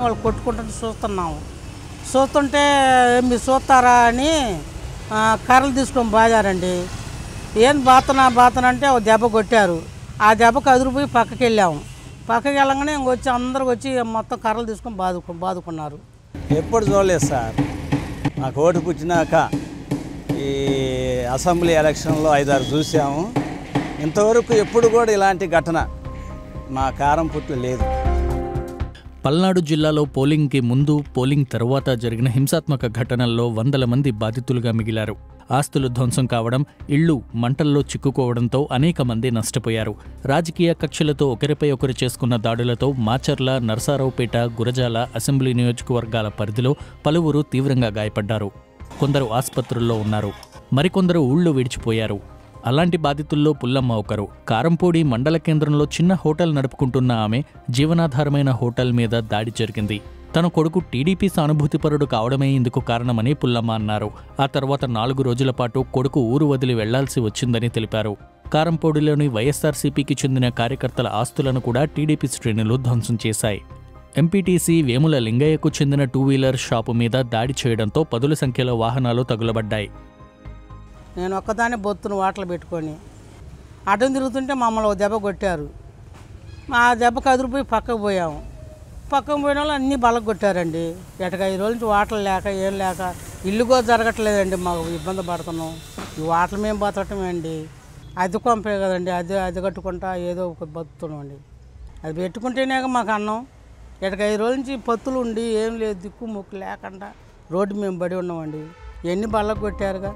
వాళ్ళు కొట్టుకుంటుంటే చూస్తున్నాము చూస్తుంటే మీరు చూస్తారా అని కర్రలు తీసుకొని బాజారండి ఏం బాతనా బాతనా అంటే ఒక దెబ్బ కొట్టారు. ఆ దెబ్బకు అదిరిపోయి పక్కకి వెళ్ళాము పక్కకి వెళ్ళగానే ఇంకొచ్చి అందరూ వచ్చి మొత్తం కర్రలు తీసుకొని బాదుకు బాదుకున్నారు. ఎప్పుడు చూడలేదు సార్. నాకు ఓటు వచ్చినాక ఈ అసెంబ్లీ ఎలక్షన్లో ఐదారు చూసాము. ఇంతవరకు ఎప్పుడు కూడా ఇలాంటి ఘటన మా కారం పుట్టు లేదు. పల్నాడు జిల్లాలో పోలింగ్కి ముందు పోలింగ్ తర్వాత జరిగిన హింసాత్మక ఘటనల్లో వందల మంది బాధితులుగా మిగిలారు. ఆస్తులు ధ్వంసం కావడం ఇళ్ళు మంటల్లో చిక్కుకోవడంతో అనేక మంది నష్టపోయారు. రాజకీయ కక్షలతో ఒకరిపై ఒకరు చేసుకున్న దాడులతో మాచర్ల నరసారావుపేట గురజాల అసెంబ్లీ నియోజకవర్గాల పరిధిలో పలువురు తీవ్రంగా గాయపడ్డారు. కొందరు ఆసుపత్రుల్లో ఉన్నారు. మరికొందరు ఊళ్ళో విడిచిపోయారు. అలాంటి బాధితుల్లో పుల్లమ్మ ఒకరు. కారంపూడి మండల కేంద్రంలో చిన్న హోటల్ నడుపుకుంటున్న ఆమె జీవనాధారమైన హోటల్ మీద దాడి జరిగింది. తన కొడుకు టీడీపీ సానుభూతిపరుడు కావడమే ఇందుకు కారణమని పుల్లమ్మ అన్నారు. ఆ తర్వాత నాలుగు రోజుల పాటు కొడుకు ఊరు వదిలి వెళ్ళాల్సి వచ్చిందని తెలిపారు. కారంపూడిలోని వైఎస్ఆర్సీపీకి చెందిన కార్యకర్తల ఆస్తులను కూడా టీడీపీ శ్రేణులు ధ్వంసం చేశాయి. ఎంపీటీసీ వేముల లింగయ్యకు చెందిన టూ వీలర్ షాపు మీద దాడి చేయడంతో పదుల సంఖ్యలో వాహనాలు తగులబడ్డాయి. నేను ఒక్కదానే బొత్తును వాటలు పెట్టుకొని. అడ్డం తిరుగుతుంటే మమ్మల్ని ఒక దెబ్బ కొట్టారు. ఆ దెబ్బ కదిరిపోయి పక్కకు పోయాము పక్కకు పోయిన వాళ్ళు అన్నీ బలగ కొట్టారండి. ఎటగా ఈ రోజు నుంచి వాటలు లేక ఏం లేక ఇల్లు కూడా జరగట్లేదండి మాకు ఇబ్బంది పడుతున్నాం. ఈ వాటలు మేము బతకటమే అండి అది కొంపే కదండి అది అది కట్టుకుంటా ఏదో ఒక బతుకుతున్నాం అండి. అది పెట్టుకుంటేనే మాకు అన్నం. ఎటగా ఈ రోజు నుంచి పత్తులు ఉండి ఏం లేదు దిక్కు ముక్కు లేకుండా రోడ్డు మేము బడి ఉన్నామండి ఎన్ని బళ్ళకు కొట్టారుగా?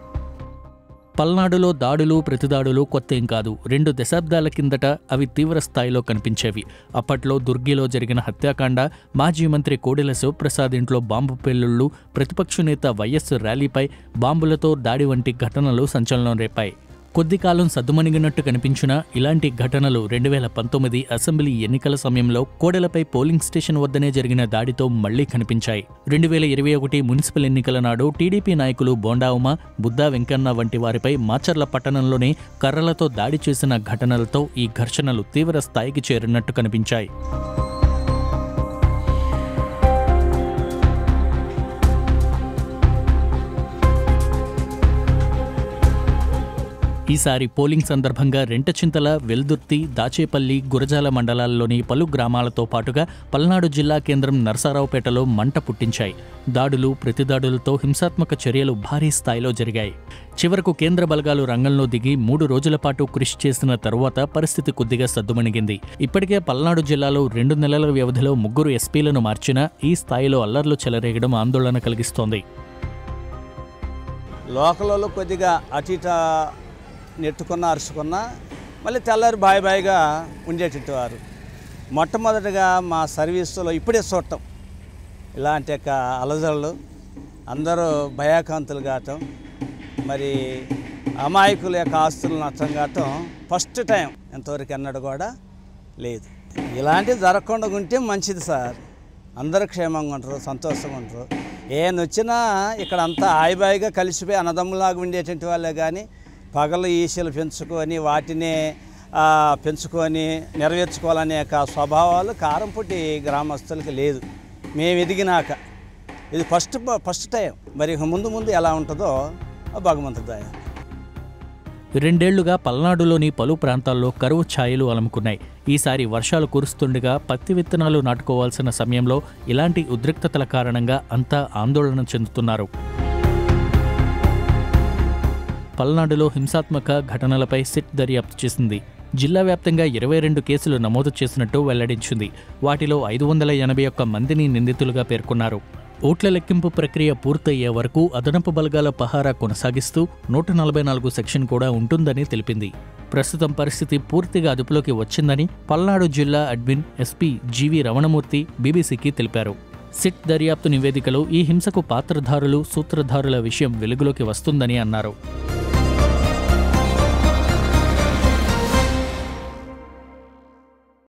పల్నాడులో దాడులు ప్రతిదాడులు కొత్తేం కాదు. రెండు దశాబ్దాల కిందట అవి తీవ్ర స్థాయిలో కనిపించేవి. అప్పట్లో దుర్గిలో జరిగిన హత్యాకాండ మాజీ మంత్రి కోడెల శివప్రసాద్ ఇంట్లో బాంబు పెళ్ళుళ్ళు ప్రతిపక్ష నేత వైఎస్ ర్యాలీపై బాంబులతో దాడి వంటి ఘటనలు సంచలనం రేపాయి. కొద్ది కాలం సద్దుమణిగినట్టు కనిపించిన ఇలాంటి ఘటనలు రెండు వేల పంతొమ్మిది అసెంబ్లీ ఎన్నికల సమయంలో కోడెలపై పోలింగ్ స్టేషన్ వద్దనే జరిగిన దాడితో మళ్ళీ కనిపించాయి. రెండు వేల ఇరవై ఒకటి మున్సిపల్ ఎన్నికల నాడు టీడీపీ నాయకులు బోండావుమ బుద్దా వెంకన్న వంటి వారిపై మాచర్ల పట్టణంలోనే కర్రలతో దాడి చేసిన ఘటనలతో ఈ ఘర్షణలు తీవ్ర స్థాయికి చేరినట్టు కనిపించాయి. ఈసారి పోలింగ్ సందర్భంగా రెంటచింతల వెల్దుర్తి దాచేపల్లి గురజాల మండలాల్లోని పలు గ్రామాలతో పాటుగా పల్నాడు జిల్లా కేంద్రం నరసారావుపేటలో మంట పుట్టించాయి. దాడులు ప్రతిదాడులతో హింసాత్మక చర్యలు భారీ స్థాయిలో జరిగాయి. చివరకు కేంద్ర బలగాలు రంగంలో దిగి మూడు రోజుల పాటు కృషి చేసిన తరువాత పరిస్థితి కొద్దిగా సద్దుమణిగింది. ఇప్పటికే పల్నాడు జిల్లాలో రెండు నెలల వ్యవధిలో ముగ్గురు ఎస్పీలను మార్చినా ఈ స్థాయిలో అల్లర్లు చెలరేగడం ఆందోళన కలిగిస్తోంది. లోకలలో కొద్దిగా అటు నెట్టుకున్న అరుచుకున్న మళ్ళీ తెల్లారి బాయ్ బాయిగా ఉండేటట్టు వారు మొట్టమొదటిగా మా సర్వీసులో ఇప్పుడే చూడటం. ఇలాంటి యొక్క అలజడులు అందరూ భయాకాంతులు కావటం మరి అమాయకుల యొక్క ఆస్తులు నష్టం కావటం ఫస్ట్ టైం. ఎంతవరకు అన్నాడు కూడా లేదు. ఇలాంటివి జరగకుండా ఉంటే మంచిది సార్. అందరూ క్షేమంగా ఉంటారు సంతోషంగా ఉంటారు ఏం వచ్చినా ఇక్కడ అంతా హాయిబాయిగా కలిసిపోయి అన్నదమ్ములాగా ఉండేటువంటి వాళ్ళే కానీ పగలు ఈశలు పెంచుకొని వాటిని పెంచుకొని నెరవేర్చుకోవాలనే యొక్క స్వభావాలు కారంపూటి గ్రామస్తులకి లేదు. మేము ఎదిగినాక ఇది ఫస్ట్ ఫస్ట్ టైం. మరి ముందు ముందు ఎలా ఉంటుందో భగవంతుడి దయ. రెండేళ్ళుగా పల్నాడులోని పలు ప్రాంతాల్లో కరువు ఛాయలు అలముకున్నాయి. ఈసారి వర్షాలు కురుస్తుండగా పత్తి విత్తనాలు నాటుకోవాల్సిన సమయంలో ఇలాంటి ఉద్రిక్తతల కారణంగా అంతా ఆందోళన చెందుతున్నారు. పల్నాడులో హింసాత్మక ఘటనలపై సిట్ దర్యాప్తు చేసింది. జిల్లా వ్యాప్తంగా ఇరవై రెండు కేసులు నమోదు చేసినట్టు వెల్లడించింది. వాటిలో ఐదు వందల ఎనభై ఒక్క మందిని నిందితులుగా పేర్కొన్నారు. ఓట్ల లెక్కింపు ప్రక్రియ పూర్తయ్యే వరకు అదనపు బలగాల పహారా కొనసాగిస్తూ నూట నలభై నాలుగు సెక్షన్ కూడా ఉంటుందని తెలిపింది. ప్రస్తుతం పరిస్థితి పూర్తిగా అదుపులోకి వచ్చిందని పల్నాడు జిల్లా అడ్మిన్ ఎస్పీ జీవి రమణమూర్తి బీబీసీకి తెలిపారు. సిట్ దర్యాప్తు నివేదికలో ఈ హింసకు పాత్రధారులు సూత్రధారుల విషయం వెలుగులోకి వస్తుందని అన్నారు.